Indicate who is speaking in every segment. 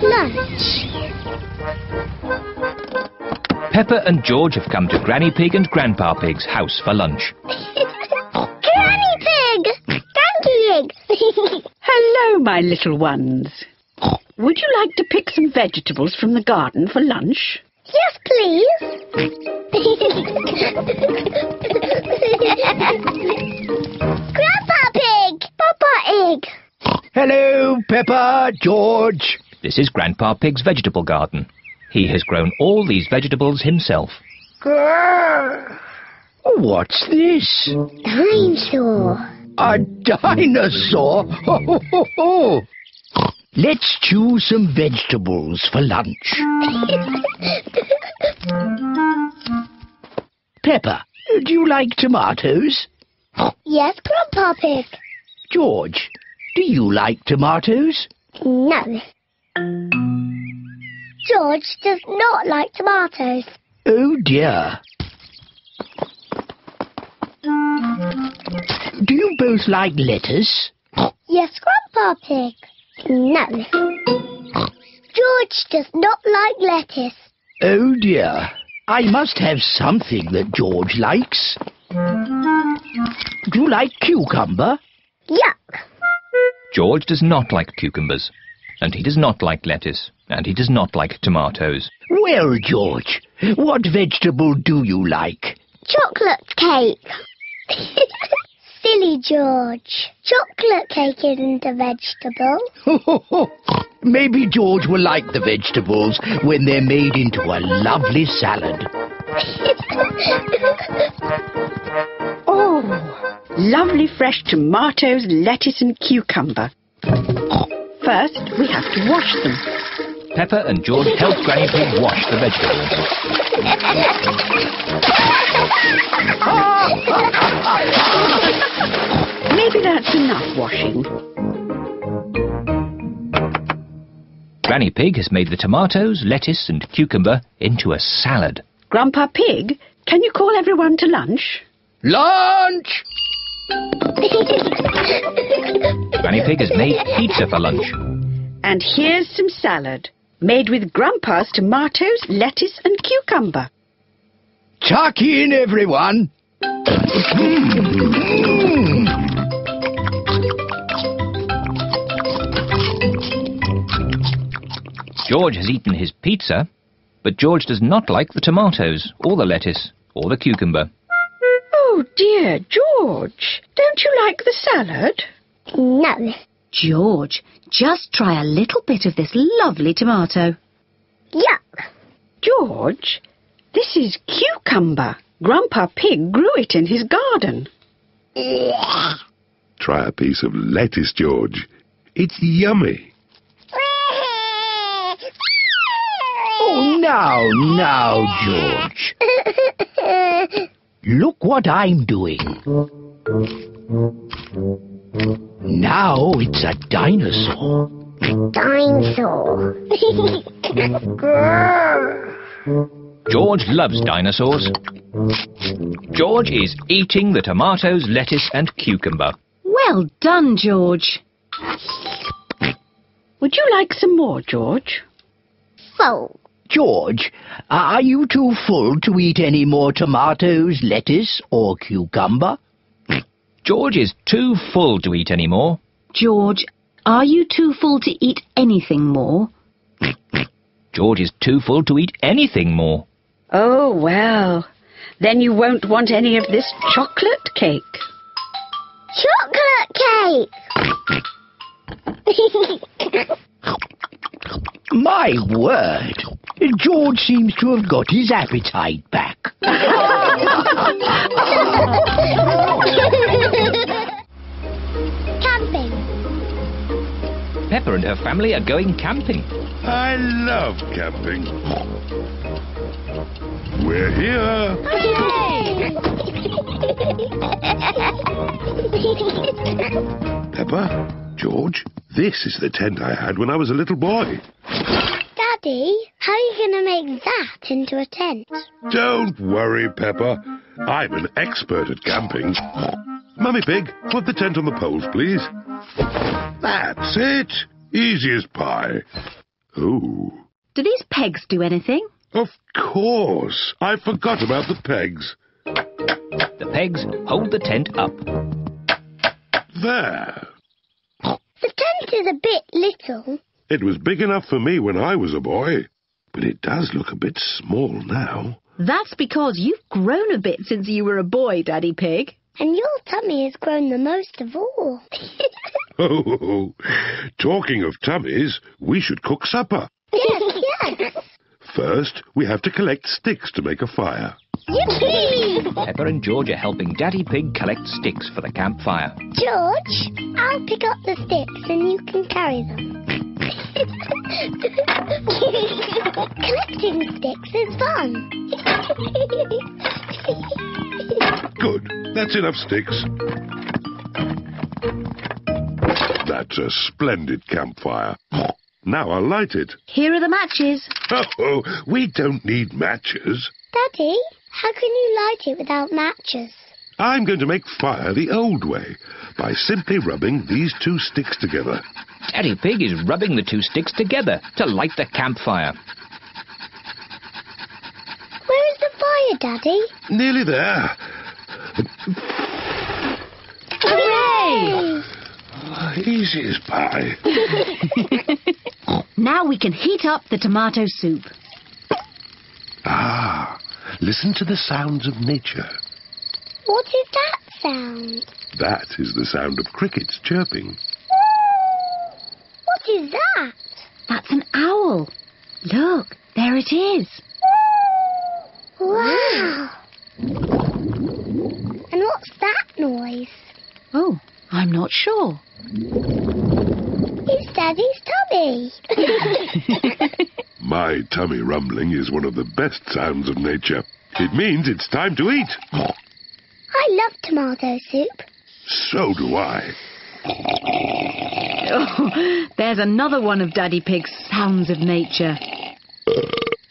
Speaker 1: Lunch.
Speaker 2: Peppa and George have come to Granny Pig and Grandpa Pig's house for lunch.
Speaker 1: Granny Pig! Granny Pig!
Speaker 3: Hello, my little ones. Would you like to pick some vegetables from the garden for lunch?
Speaker 1: yes, please. Grandpa Pig! Papa Egg!
Speaker 4: Hello, Peppa, George.
Speaker 2: This is Grandpa Pig's vegetable garden. He has grown all these vegetables himself.
Speaker 4: Grrr. What's this?
Speaker 1: Dinosaur.
Speaker 4: A dinosaur? Ho, ho, ho, ho. Let's choose some vegetables for lunch. Peppa, do you like tomatoes?
Speaker 1: yes, Grandpa Pig.
Speaker 4: George, do you like tomatoes?
Speaker 1: No. George does not like tomatoes.
Speaker 4: Oh dear. Do you both like lettuce?
Speaker 1: Yes, Grandpa Pig. No. George does not like lettuce.
Speaker 4: Oh dear. I must have something that George likes. Do you like cucumber?
Speaker 1: Yuck.
Speaker 2: George does not like cucumbers, and he does not like lettuce, and he does not like tomatoes.
Speaker 4: Well, George, what vegetable do you like?
Speaker 1: Chocolate cake. Silly George. Chocolate cake isn't a vegetable.
Speaker 4: Maybe George will like the vegetables when they're made into a lovely salad.
Speaker 3: Oh, lovely fresh tomatoes, lettuce and cucumber. First, we have to wash them.
Speaker 2: Peppa and George help Granny Pig wash the vegetables.
Speaker 3: Maybe that's enough washing.
Speaker 2: Granny Pig has made the tomatoes, lettuce and cucumber into a salad.
Speaker 3: Grandpa Pig, can you call everyone to lunch?
Speaker 4: Lunch!
Speaker 2: Granny Pig has made pizza for lunch.
Speaker 3: And here's some salad, made with Grandpa's tomatoes, lettuce and cucumber.
Speaker 4: Tuck in, everyone.
Speaker 2: George has eaten his pizza, but George does not like the tomatoes, or the lettuce, or the cucumber.
Speaker 3: Oh dear, George, don't you like the salad?
Speaker 1: no.
Speaker 5: George, just try a little bit of this lovely tomato.
Speaker 1: Yuck.
Speaker 3: George, this is cucumber. Grandpa Pig grew it in his garden.
Speaker 6: Try a piece of lettuce, George. It's yummy.
Speaker 4: Oh, now, now, George. Look what I'm doing. Now it's a dinosaur.
Speaker 1: A Dinosaur.
Speaker 2: George loves dinosaurs. George is eating the tomatoes, lettuce and cucumber.
Speaker 5: Well done, George.
Speaker 3: Would you like some more, George?
Speaker 1: Full.
Speaker 4: George, are you too full to eat any more tomatoes, lettuce, or cucumber?
Speaker 2: George is too full to eat any more.
Speaker 5: George, are you too full to eat anything more?
Speaker 2: George is too full to eat anything more.
Speaker 3: Oh, well, then you won't want any of this chocolate cake.
Speaker 1: Chocolate cake.
Speaker 4: My word! George seems to have got his appetite back.
Speaker 1: Camping.
Speaker 2: Peppa and her family are going camping.
Speaker 6: I love camping. We're here. Peppa, George, this is the tent I had when I was a little boy.
Speaker 1: Daddy, how are you going to make that into a tent?
Speaker 6: Don't worry, Peppa. I'm an expert at camping. Mummy Pig, put the tent on the poles, please. That's it. Easy as pie. Oh,
Speaker 5: Do these pegs do anything?
Speaker 6: of course. I forgot about the pegs.
Speaker 2: The pegs hold the tent up.
Speaker 6: There.
Speaker 1: The tent is a bit little.
Speaker 6: It was big enough for me when I was a boy, but it does look a bit small now.
Speaker 5: That's because you've grown a bit since you were a boy, Daddy Pig.
Speaker 1: And your tummy has grown the most of all.
Speaker 6: Oh, talking of tummies, we should cook supper.
Speaker 1: yes, yes.
Speaker 6: First, we have to collect sticks to make a fire.
Speaker 1: Yippee!
Speaker 2: Peppa and George are helping Daddy Pig collect sticks for the campfire.
Speaker 1: George, I'll pick up the sticks and you can carry them. Collecting sticks is fun.
Speaker 6: Good. That's enough sticks. That's a splendid campfire. Now I'll light it.
Speaker 5: Here are the matches.
Speaker 6: Oh, we don't need matches.
Speaker 1: Daddy, how can you light it without matches?
Speaker 6: I'm going to make fire the old way by simply rubbing these two sticks together.
Speaker 2: Daddy Pig is rubbing the two sticks together to light the campfire.
Speaker 1: Where is the fire, Daddy?
Speaker 6: Nearly there.
Speaker 1: Hooray!
Speaker 6: Ah, easy as pie.
Speaker 5: Now we can heat up the tomato soup.
Speaker 6: Listen to the sounds of nature.
Speaker 1: What is that sound?
Speaker 6: That is the sound of crickets chirping.
Speaker 1: What is that?
Speaker 5: That's an owl. Look, there it is.
Speaker 1: Wow! And what's that noise?
Speaker 5: Oh, I'm not sure.
Speaker 1: It's Daddy's tummy.
Speaker 6: My tummy rumbling is one of the best sounds of nature. It means it's time to eat.
Speaker 1: I love tomato soup.
Speaker 6: So do I.
Speaker 5: Oh, there's another one of Daddy Pig's sounds of nature.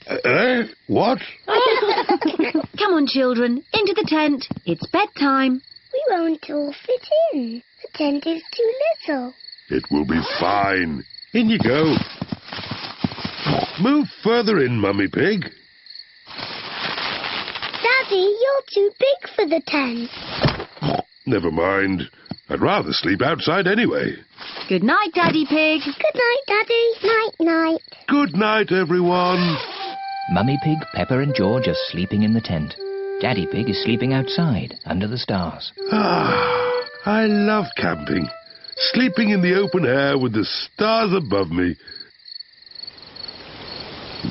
Speaker 6: Eh? What?
Speaker 5: Come on, children, into the tent. It's bedtime.
Speaker 1: We won't all fit in. The tent is too little.
Speaker 6: It will be fine. In you go. Move further in, Mummy Pig.
Speaker 1: Daddy, you're too big for the tent.
Speaker 6: Never mind. I'd rather sleep outside anyway.
Speaker 5: Good night, Daddy Pig.
Speaker 1: Good night, Daddy. Night, night.
Speaker 6: Good night, everyone.
Speaker 2: Mummy Pig, Peppa and George are sleeping in the tent. Daddy Pig is sleeping outside under the stars.
Speaker 6: Ah, I love camping. Sleeping in the open air with the stars above me.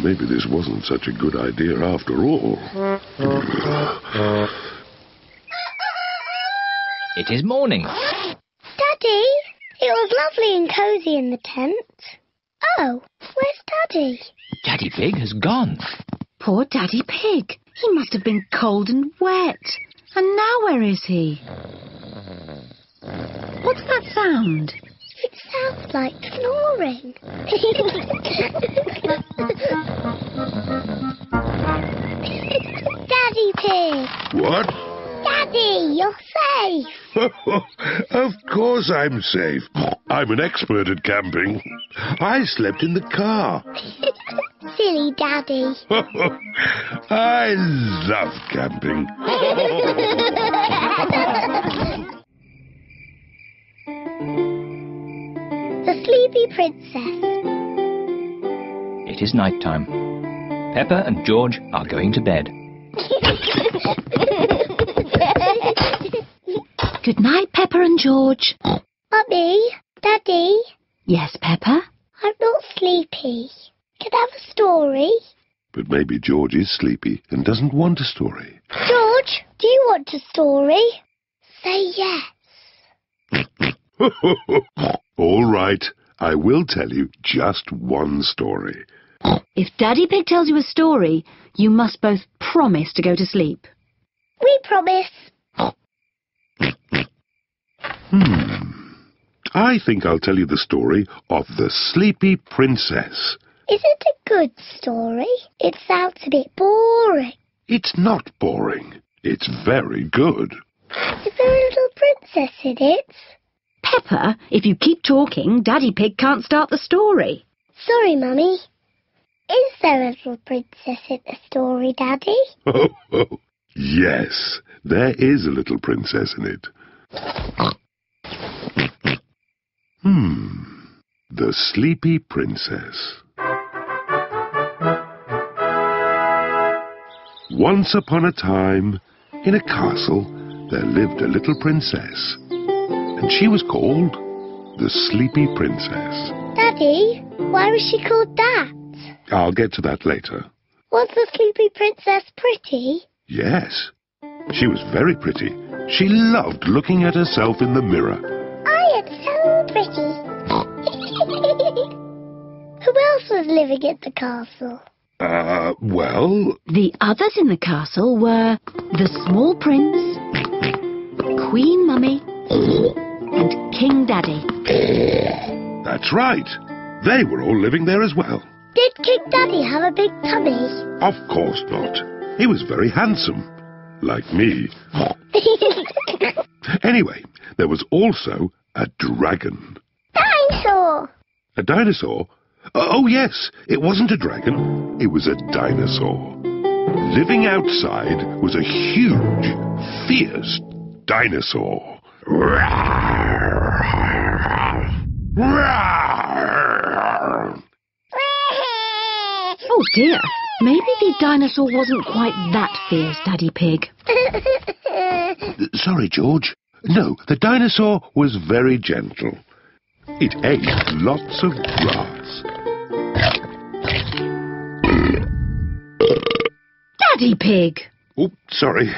Speaker 6: Maybe this wasn't such a good idea after all.
Speaker 2: It is morning.
Speaker 1: Daddy, it was lovely and cosy in the tent. Oh, where's Daddy?
Speaker 2: Daddy Pig has gone.
Speaker 5: Poor Daddy Pig. He must have been cold and wet. And now where is he? What's that sound?
Speaker 1: It sounds like snoring. Daddy Pig!
Speaker 6: What?
Speaker 1: Daddy, you're safe!
Speaker 6: of course I'm safe. I'm an expert at camping. I slept in the car.
Speaker 1: Silly Daddy.
Speaker 6: I love camping.
Speaker 1: Sleepy Princess.
Speaker 2: It is night time. Peppa and George are going to bed.
Speaker 5: Good night, Peppa and George.
Speaker 1: Mummy, Daddy,
Speaker 5: Yes, Peppa?
Speaker 1: I'm not sleepy. Can I have a story?
Speaker 6: But maybe George is sleepy and doesn't want a story.
Speaker 1: George, do you want a story? Say yes.
Speaker 6: All right, I will tell you just one story.
Speaker 5: If Daddy Pig tells you a story, you must both promise to go to sleep.
Speaker 1: We promise.
Speaker 6: Hmm. I think I'll tell you the story of the Sleepy Princess.
Speaker 1: Is it a good story? It sounds a bit boring.
Speaker 6: It's not boring. It's very good.
Speaker 1: Is there a little princess in it?
Speaker 5: Peppa, if you keep talking, Daddy Pig can't start the story.
Speaker 1: Sorry, Mummy. Is there a little princess in the story, Daddy?
Speaker 6: Oh, oh, yes, there is a little princess in it. Hmm. The Sleepy Princess. Once upon a time, in a castle, there lived a little princess. And she was called the Sleepy Princess.
Speaker 1: Daddy, why was she called that?
Speaker 6: I'll get to that later.
Speaker 1: Was the sleepy princess pretty?
Speaker 6: Yes, she was very pretty. She loved looking at herself in the mirror.
Speaker 1: I am so pretty. Who else was living at the castle?
Speaker 6: Uh, well,
Speaker 5: The others in the castle were the small prince, Queen Mummy, and King Daddy.
Speaker 6: that's right. They were all living there as well.
Speaker 1: Did King Daddy have a big tummy?
Speaker 6: Of course not. He was very handsome. Like me. Anyway, there was also a dragon.
Speaker 1: Dinosaur!
Speaker 6: A dinosaur? Oh, oh, yes, it wasn't a dragon. It was a dinosaur. Living outside was a huge, fierce dinosaur.
Speaker 5: Oh dear, maybe the dinosaur wasn't quite that fierce, Daddy Pig.
Speaker 6: Sorry, George. No, the dinosaur was very gentle. It ate lots of grass.
Speaker 5: Daddy Pig!
Speaker 6: Oh, sorry.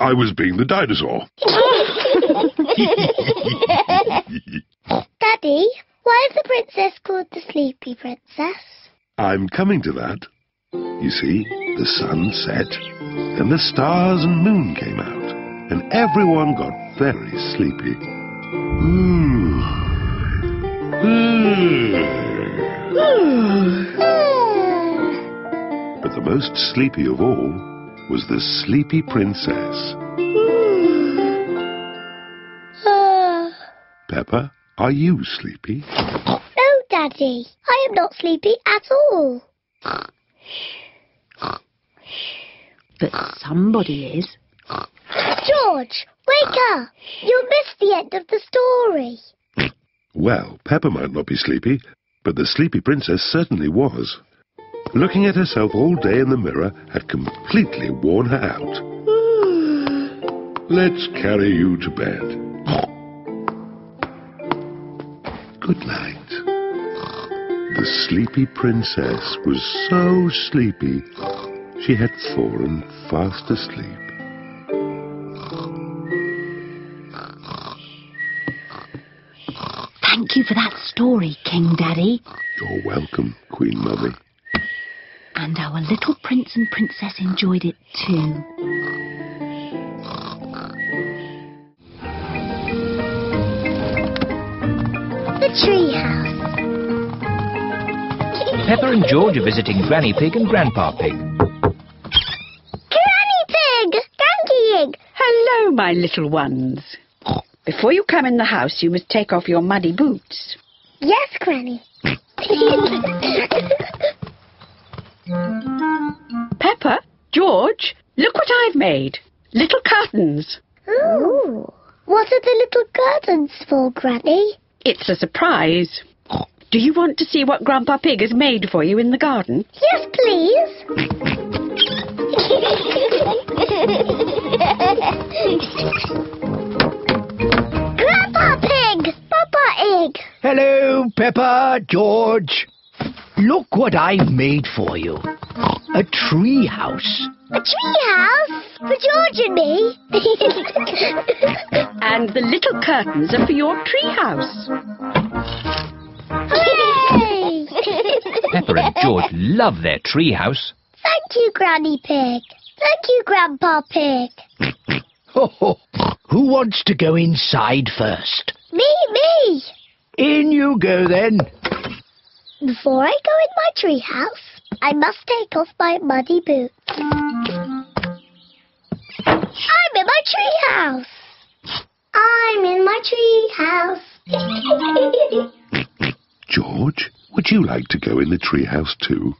Speaker 6: I was being the dinosaur.
Speaker 1: Daddy, why is the princess called the Sleepy Princess?
Speaker 6: I'm coming to that. You see, the sun set, and the stars and moon came out, and everyone got very sleepy. Hmm. But the most sleepy of all was the sleepy princess. Peppa, are you sleepy?
Speaker 1: no, Daddy, I am not sleepy at all.
Speaker 5: But somebody is.
Speaker 1: George, wake up! You'll miss the end of the story.
Speaker 6: Well, Peppa might not be sleepy, but the sleepy princess certainly was. Looking at herself all day in the mirror had completely worn her out. Let's carry you to bed. Good night. The sleepy princess was so sleepy she had fallen fast asleep.
Speaker 5: Thank you for that story, King Daddy.
Speaker 6: You're welcome, Queen Mummy.
Speaker 5: And our little prince and princess enjoyed it too.
Speaker 1: The tree house.
Speaker 2: Peppa and George are visiting Granny Pig and Grandpa Pig.
Speaker 1: Granny Pig! Granky Pig!
Speaker 3: Hello, my little ones. Before you come in the house, you must take off your muddy boots.
Speaker 1: Yes, Granny.
Speaker 3: Peppa, George, look what I've made. Little curtains.
Speaker 1: Ooh. What are the little curtains for, Granny?
Speaker 3: It's a surprise. Do you want to see what Grandpa Pig has made for you in the garden?
Speaker 1: Yes, please. Grandpa Pig! Papa Egg!
Speaker 4: Hello, Peppa, George. Look what I've made for you. A tree house.
Speaker 1: A tree house for George and me.
Speaker 3: And the little curtains are for your tree house.
Speaker 1: Hooray!
Speaker 2: Peppa and George love their tree house.
Speaker 1: Thank you, Granny Pig. Thank you, Grandpa Pig.
Speaker 4: Ho, ho. Who wants to go inside first?
Speaker 1: Me, me.
Speaker 4: In you go then.
Speaker 1: Before I go in my tree house, I must take off my muddy boots. I'm in my tree house. I'm in my tree house.
Speaker 6: George, would Would you like to go in the treehouse too?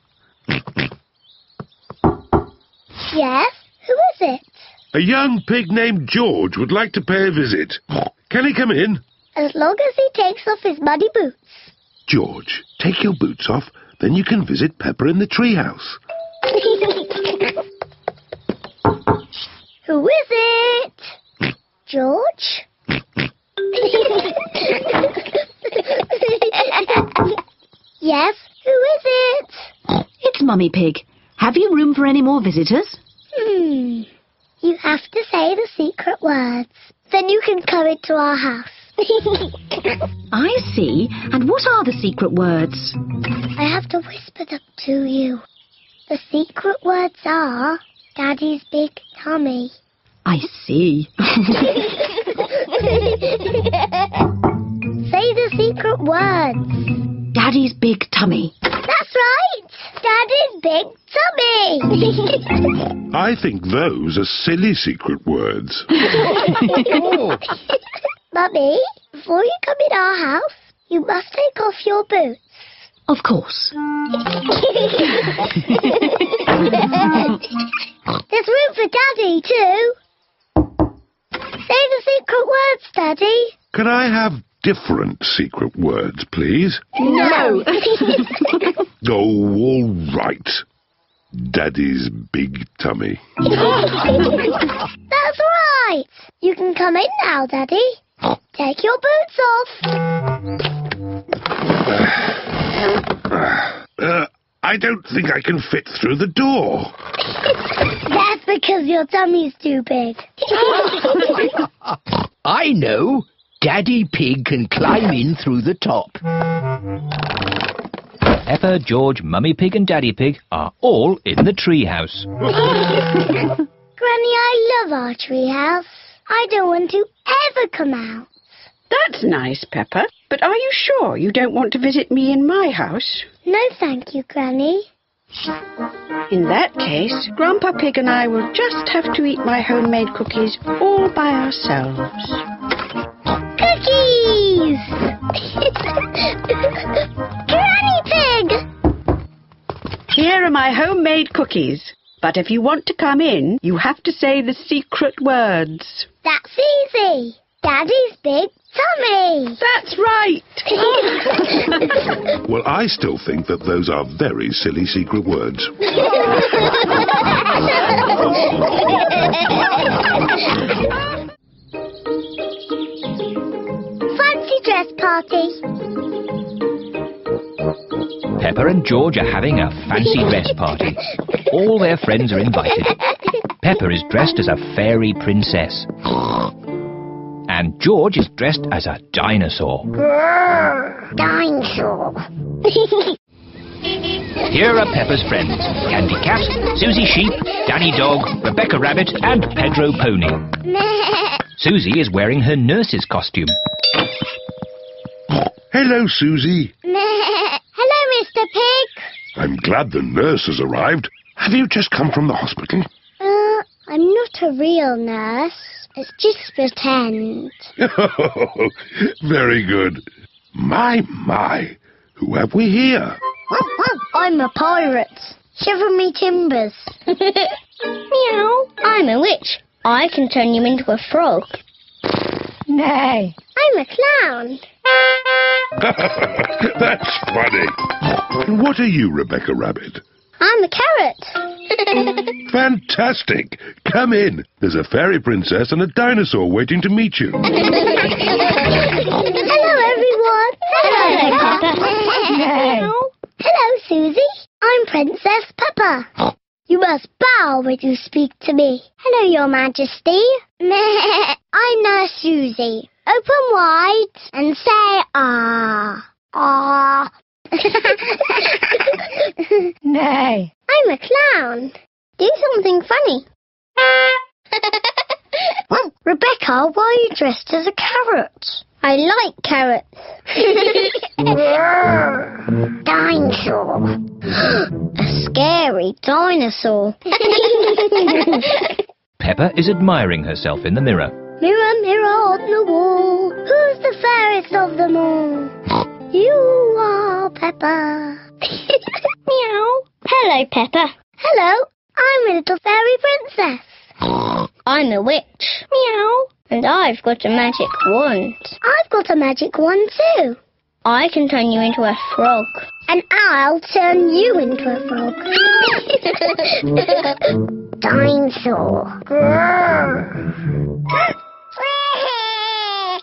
Speaker 1: Yes? Who is it?
Speaker 6: A young pig named George would like to pay a visit. Can he come in?
Speaker 1: As long as he takes off his muddy boots.
Speaker 6: George, take your boots off, then you can visit Peppa in the treehouse.
Speaker 1: Who is it? George? yes, who is it?
Speaker 5: It's Mummy Pig. Have you room for any more visitors?
Speaker 1: Hmm. You have to say the secret words. Then you can come into our house.
Speaker 5: I see. And what are the secret words?
Speaker 1: I have to whisper them to you. The secret words are Daddy's big tummy.
Speaker 5: I see.
Speaker 1: Say the secret words.
Speaker 5: Daddy's big tummy.
Speaker 1: That's right. Daddy's big tummy.
Speaker 6: I think those are silly secret words.
Speaker 1: Mummy, before you come in our house, you must take off your boots.
Speaker 5: Of course.
Speaker 1: There's room for Daddy too. Say the secret words, Daddy.
Speaker 6: Can I have different secret words, please?
Speaker 5: No.
Speaker 6: Oh, all right. Daddy's big tummy.
Speaker 1: That's right. You can come in now, Daddy. Take your boots off.
Speaker 6: Uh, I don't think I can fit through the door.
Speaker 1: That's because your tummy's too big.
Speaker 4: I know. Daddy Pig can climb in through the top.
Speaker 2: Peppa, George, Mummy Pig, and Daddy Pig are all in the treehouse.
Speaker 1: Granny, I love our treehouse. I don't want to ever come out.
Speaker 3: That's nice, Peppa. But are you sure you don't want to visit me in my house?
Speaker 1: No, thank you, Granny.
Speaker 3: In that case, Grandpa Pig and I will just have to eat my homemade cookies all by ourselves.
Speaker 1: Cookies! Granny Pig!
Speaker 3: Here are my homemade cookies. But if you want to come in, you have to say the secret words.
Speaker 1: That's easy. Daddy's big tummy.
Speaker 3: That's right.
Speaker 6: Well, I still think that those are very silly secret words.
Speaker 1: Fancy dress party.
Speaker 2: Peppa and George are having a fancy dress party. All their friends are invited. Peppa is dressed as a fairy princess. And George is dressed as a dinosaur.
Speaker 1: Dinosaur.
Speaker 2: Here are Peppa's friends Candy Cat, Susie Sheep, Danny Dog, Rebecca Rabbit, and Pedro Pony. Susie is wearing her nurse's costume.
Speaker 6: Hello, Susie.
Speaker 1: Hello, Mr. Pig.
Speaker 6: I'm glad the nurse has arrived. Have you just come from the hospital?
Speaker 1: Uh, I'm not a real nurse. It's just pretend.
Speaker 6: Very good. My, my. Who have we here?
Speaker 1: I'm a pirate. Shiver me timbers. Meow. I'm a witch. I can turn you into a frog.
Speaker 5: Nay.
Speaker 1: I'm a clown.
Speaker 6: That's funny. And what are you, Rebecca Rabbit?
Speaker 1: I'm a carrot.
Speaker 6: Fantastic. Come in. There's a fairy princess and a dinosaur waiting to meet you.
Speaker 1: Hello, everyone. Hello, Peppa. Hello, Susie. I'm Princess Peppa. You must bow when you speak to me. Hello, Your Majesty. I'm Nurse Susie. Open wide and say ah. Ah.
Speaker 5: Nay.
Speaker 1: I'm a clown. Do something funny. Oh, Rebecca, why are you dressed as a carrot? I like carrots. dinosaur. a scary dinosaur.
Speaker 2: Peppa is admiring herself in the mirror.
Speaker 1: Mirror, mirror on the wall, who's the fairest of them all? You are Peppa. Meow. Hello, Peppa. Hello. I'm a little fairy princess. I'm a witch. Meow. And I've got a magic wand. I've got a magic wand too. I can turn you into a frog. And I'll turn you into a frog. Dinosaur.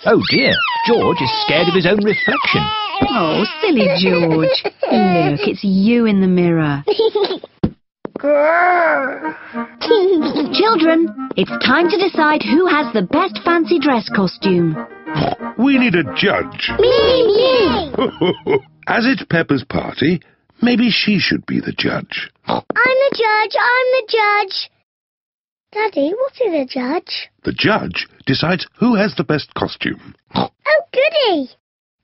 Speaker 2: Oh dear, George is scared of his own reflection.
Speaker 5: Oh, silly George. Look, it's you in the mirror. Children, it's time to decide who has the best fancy dress costume.
Speaker 6: We need a judge.
Speaker 1: me, me.
Speaker 6: As it's Peppa's party, maybe she should be the judge.
Speaker 1: I'm the judge. I'm the judge. Daddy, what is a judge?
Speaker 6: The judge decides who has the best costume.
Speaker 1: Oh, goody.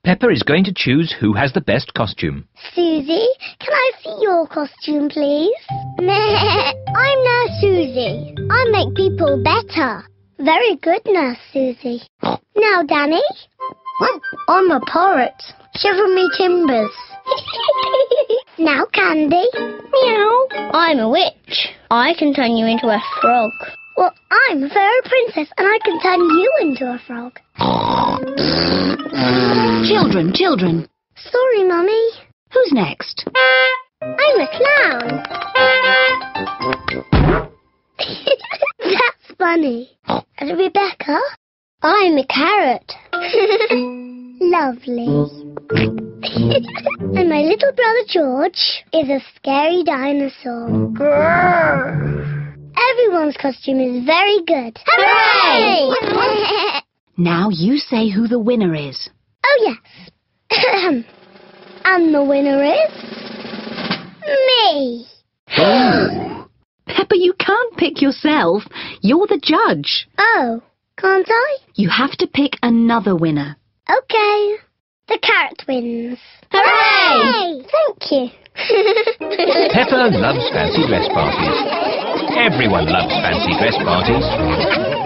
Speaker 2: Peppa is going to choose who has the best costume.
Speaker 1: Susie, can I see your costume, please? I'm Nurse Susie. I make people better. Very good, Nurse Susie. Now, Danny. I'm a parrot. Shiver me timbers. now, Candy. Meow. I'm a witch. I can turn you into a frog. Well, I'm a fairy princess, and I can turn you into a frog.
Speaker 5: Children, children,
Speaker 1: Sorry, Mummy.
Speaker 5: who's next?
Speaker 1: I'm a clown. That's funny. And Rebecca? I'm a carrot. Lovely. and my little brother George is a scary dinosaur. Everyone's costume is very good. Hooray!
Speaker 5: Now you say who the winner is.
Speaker 1: oh, yes. and the winner is... me.
Speaker 6: Oh,
Speaker 5: Peppa, you can't pick yourself. You're the judge.
Speaker 1: Oh, can't I?
Speaker 5: You have to pick another winner.
Speaker 1: Okay. The carrot wins. Hooray! Thank you.
Speaker 2: Peppa loves fancy dress parties. Everyone loves fancy dress parties.